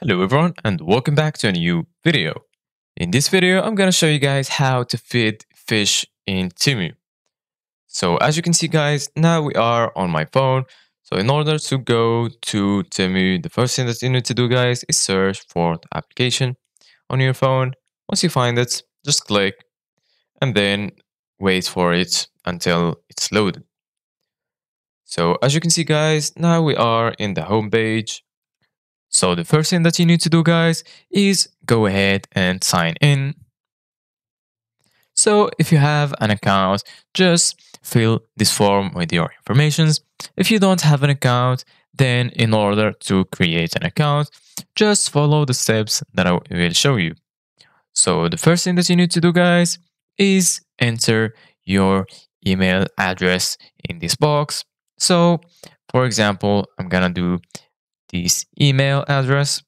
Hello everyone and welcome back to a new video. In this video, I'm gonna show you guys how to feed fish in Temu. So as you can see guys, now we are on my phone. So in order to go to Temu, the first thing that you need to do guys is search for the application on your phone. Once you find it, just click and then wait for it until it's loaded. So as you can see guys, now we are in the home page so the first thing that you need to do guys is go ahead and sign in. So if you have an account, just fill this form with your informations. If you don't have an account, then in order to create an account, just follow the steps that I will show you. So the first thing that you need to do guys is enter your email address in this box. So for example, I'm gonna do this email address.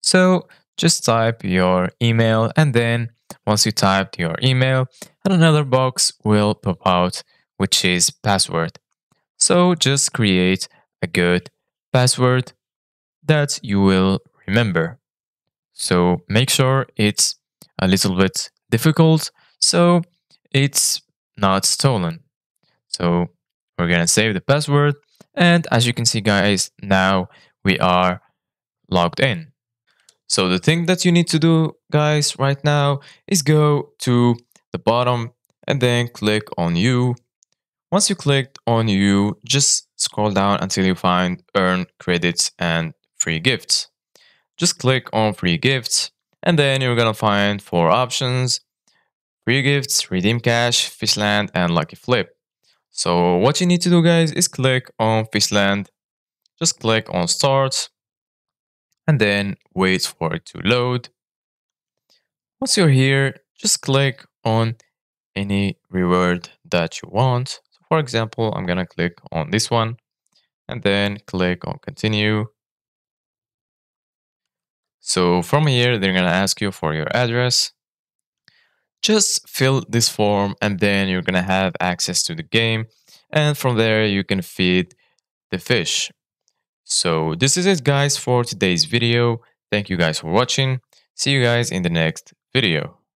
So just type your email and then once you type your email, another box will pop out which is password. So just create a good password that you will remember. So make sure it's a little bit difficult so it's not stolen. So we're gonna save the password and as you can see, guys, now we are logged in. So the thing that you need to do, guys, right now is go to the bottom and then click on you. Once you clicked on you, just scroll down until you find earn credits and free gifts. Just click on free gifts and then you're gonna find four options, free gifts, redeem cash, fishland, and lucky flip. So what you need to do guys is click on Fishland, just click on start and then wait for it to load. Once you're here, just click on any reward that you want. So for example, I'm gonna click on this one and then click on continue. So from here, they're gonna ask you for your address just fill this form and then you're gonna have access to the game and from there you can feed the fish. So this is it guys for today's video. Thank you guys for watching. See you guys in the next video.